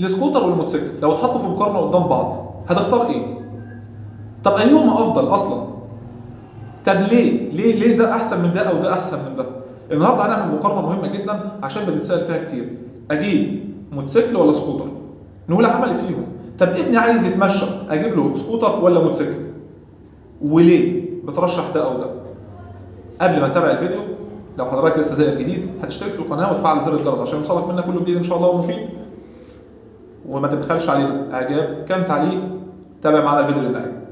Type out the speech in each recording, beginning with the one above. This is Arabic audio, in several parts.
السكوتر والموتوسيكل لو اتحطوا في مقارنة قدام بعض هتختار إيه؟ طب أيهما أفضل أصلا؟ طب ليه؟ ليه؟ ليه ده أحسن من ده أو ده أحسن من ده؟ النهارده هنعمل مقارنة مهمة جدا عشان بنتسأل فيها كتير. أجيب موتوسيكل ولا سكوتر؟ نقول عملي فيهم. طب ابني عايز يتمشى أجيب له سكوتر ولا موتوسيكل؟ وليه؟ بترشح ده أو ده. قبل ما نتابع الفيديو لو حضرتك لسه زائر جديد هتشترك في القناة وتفعل زر الجرس عشان يوصلك منا كل جديد إن شاء الله ومفيد. وما تبخلش علينا إعجاب. كام تعليق تابع معانا الفيديو للنهايه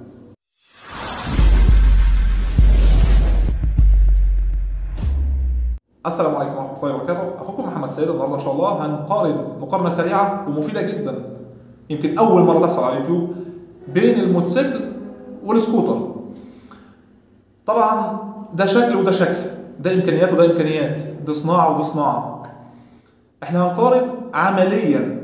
السلام عليكم ورحمة الله وبركاته. أخوكم محمد سيد. النهارده إن شاء الله هنقارن مقارنة سريعة ومفيدة جدا. يمكن أول مرة تحصل على اليوتيوب بين الموتوسيكل والسكوتر. طبعا ده شكل وده شكل. ده إمكانيات وده إمكانيات. ده صناعة وده صناعة. إحنا هنقارن عمليا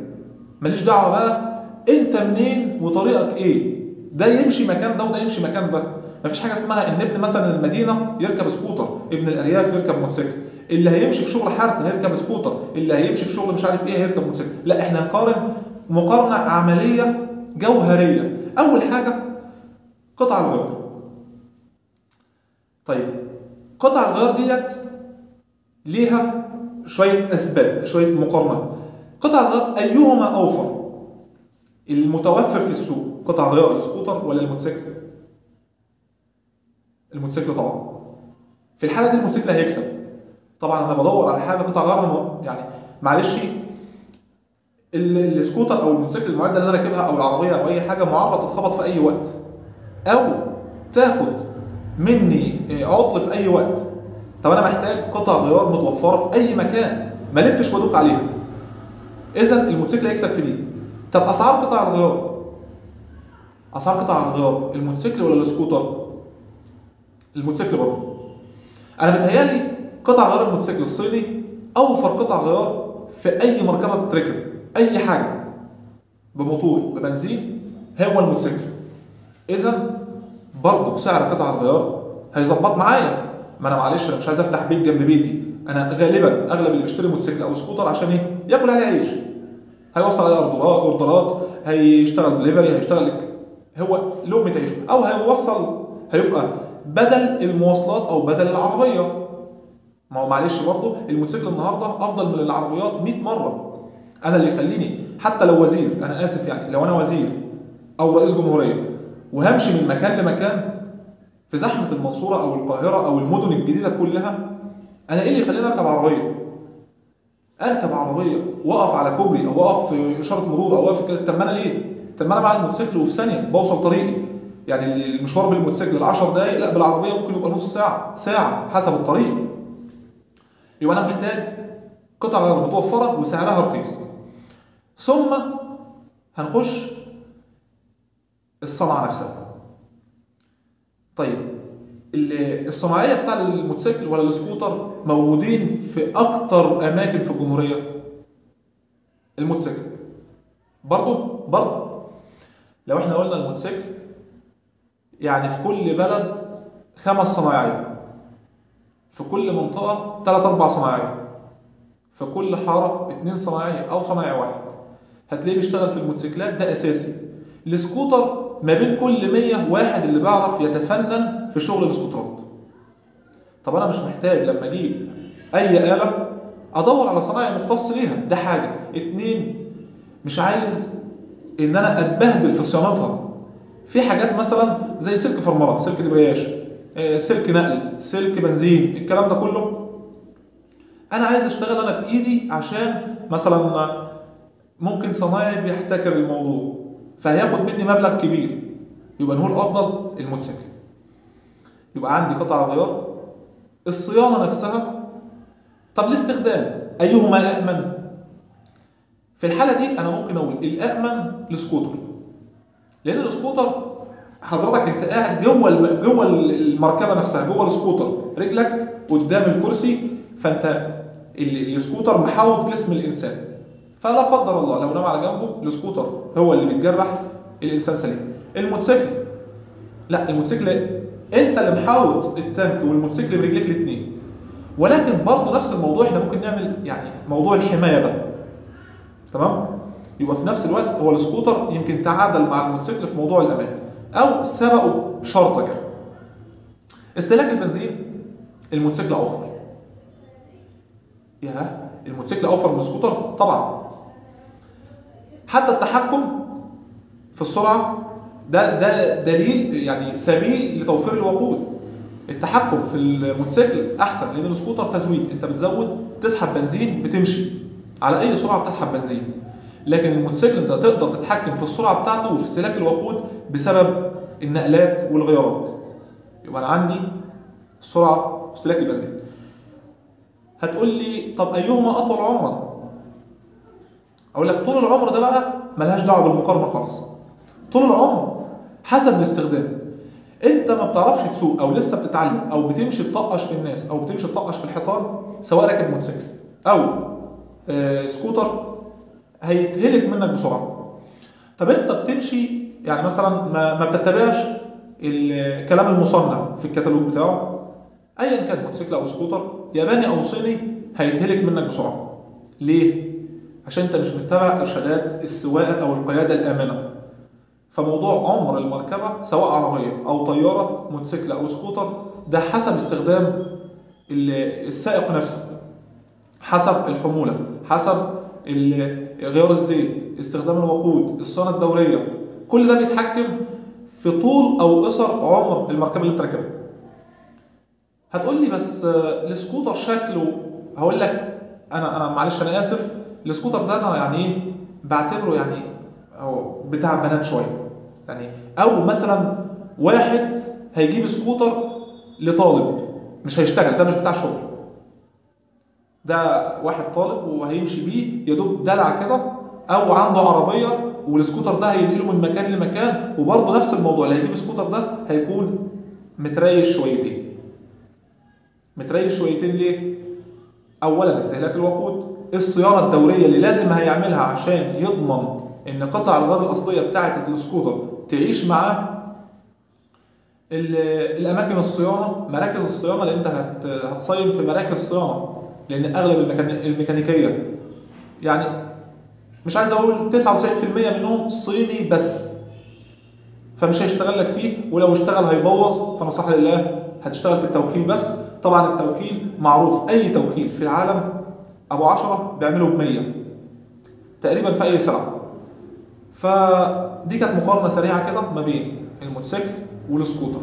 ماليش دعوة بقى. أنت منين وطريقك إيه؟ ده يمشي مكان ده وده يمشي مكان ده. مفيش حاجة اسمها إن ابن مثلا المدينة يركب سكوتر ابن الارياف يركب موتوسيكل. اللي هيمشي في شغل حارات هيركب سكوتر اللي هيمشي في شغل مش عارف إيه هيركب موتوسيكل. لا إحنا هنقارن مقارنة عملية جوهرية. أول حاجة قطع الغيار. طيب قطع الغيار ديت ليها شوية أسباب شوية مقارنات قطع الغيار أيهما أوفر؟ المتوفر في السوق قطع غيار السكوتر ولا الموتوسيكل؟ الموتوسيكل طبعا. في الحالة دي الموتوسيكل هيكسب. طبعا أنا بدور على حاجة قطع غيارها يعني معلش ال- السكوتر أو الموتوسيكل المعدة اللي أنا راكبها أو العربية أو أي حاجة معرضة تتخبط في أي وقت. أو تاخد مني عطل في أي وقت. طب أنا محتاج قطع غيار متوفرة في أي مكان ما ألفش وأدوخ عليها. إذا الموتوسيكل هيكسب في دي. طب أسعار قطع الغيار أسعار قطع الغيار الموتوسيكل ولا السكوتر؟ الموتوسيكل برضه. أنا بتهيالي قطع غيار الموتوسيكل الصيني أوفر قطع غيار في أي مركبة بتركب أي حاجة. بموتور ببنزين هو الموتوسيكل. إذا برضه سعر قطع الغيار هيظبط معايا. ما أنا معلش أنا مش عايز أفتح بيت جنب بيتي. أنا غالبا أغلب اللي بيشتري موتوسيكل أو سكوتر عشان إيه؟ ياكل عليه عيش. هيوصل عليه اوردرات هيشتغل دليفري هيشتغل هو لقمة عيشه. أو هيوصل هيبقى بدل المواصلات أو بدل العربية. ما هو معلش برضه الموتوسيكل النهارده أفضل من العربيات 100 مرة. أنا اللي يخليني حتى لو وزير أنا آسف يعني لو أنا وزير أو رئيس جمهورية وهمشي من مكان لمكان في زحمة المنصورة أو القاهرة أو المدن الجديدة كلها أنا إيه اللي يخليني أركب عربية؟ اركب عربية. واقف على كوبري أو اقف في إشارة مرور أو اقف. طب ما أنا ليه؟ طب ما أنا مع الموتوسيكل وفي ثانية بوصل طريقي. يعني المشوار بالموتوسيكل 10 دقائق لا بالعربية ممكن يبقى نص ساعة. ساعة حسب الطريق. يبقى أنا محتاج قطع غيار متوفرة وسعرها رخيص. ثم هنخش الصنعة نفسها. طيب الصناعية بتاع الموتوسيكل ولا السكوتر موجودين في أكتر أماكن في الجمهورية. الموتوسيكل. برضه برضه لو إحنا قلنا الموتوسيكل يعني في كل بلد خمس صنايعية. في كل منطقة ثلاث أربع صنايعية. في كل حارة اثنين صنايعية أو صنايعي واحد. هتلاقيه بيشتغل في الموتوسيكلات ده أساسي. السكوتر ما بين كل 100 واحد اللي بيعرف يتفنن في شغل السكوترات طب أنا مش محتاج لما أجيب أي آلة أدور على صنايعي مختص ليها. ده حاجة. اتنين مش عايز إن أنا أتبهدل في صيانتها. في حاجات مثلا زي سلك فرملة سلك دبرياج سلك نقل سلك بنزين الكلام ده كله. أنا عايز أشتغل أنا بإيدي عشان مثلا ممكن صنايعي بيحتكر الموضوع فهياخد مني مبلغ كبير. يبقى نقول أفضل الموتوسيكل يبقى عندي قطع غيار الصيانة نفسها. طب الاستخدام أيهما امن في الحالة دي أنا ممكن أقول الامن السكوتر لأن السكوتر حضرتك أنت قاعد جوه جوه المركبة نفسها جوه السكوتر رجلك قدام الكرسي فأنت السكوتر محاوط جسم الإنسان. فلا قدر الله لو نام على جنبه السكوتر هو اللي بيتجرح الإنسان سليم. الموتوسيكل. لا الموتوسيكل انت اللي محاوط التانك والموتوسيكل برجليك الاثنين ولكن برضه نفس الموضوع إحنا ممكن نعمل يعني موضوع الحماية ده. تمام؟ يبقى في نفس الوقت هو السكوتر يمكن تعادل مع الموتوسيكل في موضوع الأمان. أو سبقه بشرطة كده. استهلاك البنزين الموتوسيكل أوفر. يا الموتوسيكل أوفر من السكوتر؟ طبعا. حتى التحكم في السرعة ده ده دليل يعني سبيل لتوفير الوقود. التحكم في الموتوسيكل أحسن لأن السكوتر تزويد. أنت بتزود تسحب بنزين بتمشي. على أي سرعة بتسحب بنزين. لكن الموتوسيكل أنت تقدر تتحكم في السرعة بتاعته وفي استهلاك الوقود بسبب النقلات والغيارات. يبقى أنا عندي سرعة واستهلاك البنزين. هتقول لي طب أيهما أطول عمرا؟ أقول لك طول العمر ده بقى ملهاش دعوة بالمقارنة خالص. طول العمر حسب الاستخدام. انت ما بتعرفش تسوق أو لسه بتتعلم أو بتمشي تطقش في الناس أو بتمشي تطقش في الحيطان سواء راكب موتوسيكل أو آه سكوتر هيتهلك منك بسرعة. طب انت بتمشي يعني مثلا ما, ما بتتبعش الكلام المصنع في الكتالوج بتاعه. ايا كان موتوسيكل أو سكوتر ياباني أو صيني هيتهلك منك بسرعة. ليه؟ عشان أنت مش متبع إرشادات السواقة أو القيادة الآمنة. فموضوع عمر المركبة سواء عربية أو طيارة موتوسيكل أو سكوتر ده حسب استخدام السائق نفسه حسب الحمولة حسب غيار الزيت استخدام الوقود الصيانه الدورية. كل ده بيتحكم في طول أو قصر عمر المركبة اللي أنت راكبها. هتقول لي بس السكوتر شكله هقول لك أنا أنا معلش أنا آسف السكوتر ده أنا يعني إيه بعتبره يعني هو بتاع بنات شوية. يعني أو مثلا واحد هيجيب سكوتر لطالب مش هيشتغل ده مش بتاع شغل ده واحد طالب وهيمشي بيه يا دوب دلع كده أو عنده عربية والسكوتر ده هينقله من مكان لمكان وبرضه نفس الموضوع اللي هيجيب السكوتر ده هيكون متريش شويتين متريش شويتين ليه؟ اولا استهلاك الوقود الصيانة الدورية اللي لازم هيعملها عشان يضمن إن قطع الغيار الأصلية بتاعه السكوتر تعيش معاه الأماكن الصيانة مراكز الصيانة لأن أنت هتصين في مراكز صيانه لأن أغلب الميكانيكية. يعني مش عايز أقول 99% منهم صيني بس. فمش هيشتغل لك فيه ولو اشتغل هيبوظ. فنصح لله هتشتغل في التوكيل بس. طبعا التوكيل معروف. أي توكيل في العالم أبو 10 بيعمله ب 100 تقريبا في أي سلعه فدي كانت مقارنة سريعة كده ما بين الموتوسيكل والسكوتر.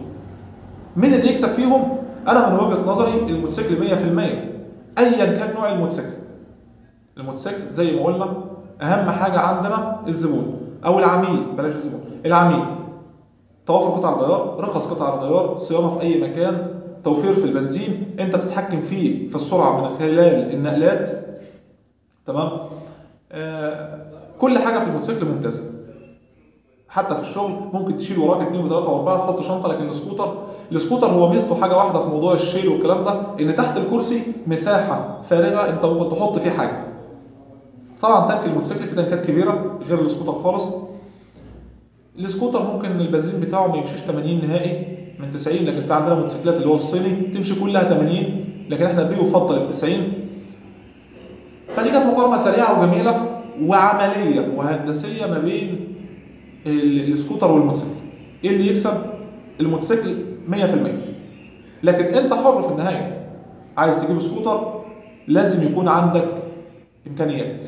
مين اللي يكسب فيهم؟ أنا من وجهة نظري الموتوسيكل 100% ايا كان نوع الموتوسيكل. الموتوسيكل زي ما قلنا أهم حاجة عندنا الزبون أو العميل. بلاش الزبون العميل. توافر قطع الغيار رخص قطع الغيار صيانة في أي مكان توفير في البنزين أنت تتحكم فيه في السرعة من خلال النقلات. تمام؟ آه كل حاجة في الموتوسيكل ممتازة. حتى في الشغل ممكن تشيل وراك اثنين وثلاثه وأربعة تحط شنطة لكن السكوتر السكوتر هو ميزته حاجة واحدة في موضوع الشيل والكلام ده إن تحت الكرسي مساحة فارغة أنت ممكن تحط فيه حاجة. طبعا تانك الموتوسيكل فيه تنكات كبيرة غير السكوتر خالص. السكوتر ممكن البنزين بتاعه ما يمشيش 80 نهائي من 90 لكن في عندنا موتوسيكلات اللي هو الصيني تمشي كلها 80 لكن إحنا بيفضل ال 90 فدي كانت مقارنة سريعة وجميلة. وعملية وهندسية ما بين السكوتر والموتوسيكل. إيه اللي يكسب؟ الموتوسيكل 100% لكن أنت حر في النهاية. عايز تجيب سكوتر لازم يكون عندك إمكانيات.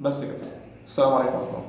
بس كده. السلام عليكم ورحمة الله.